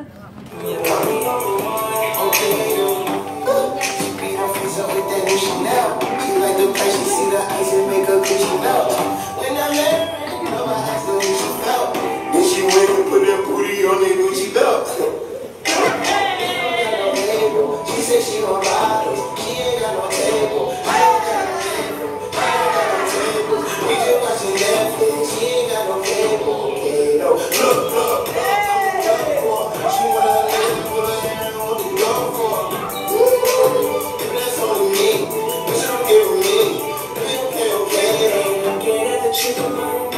She said she don't lie. Shake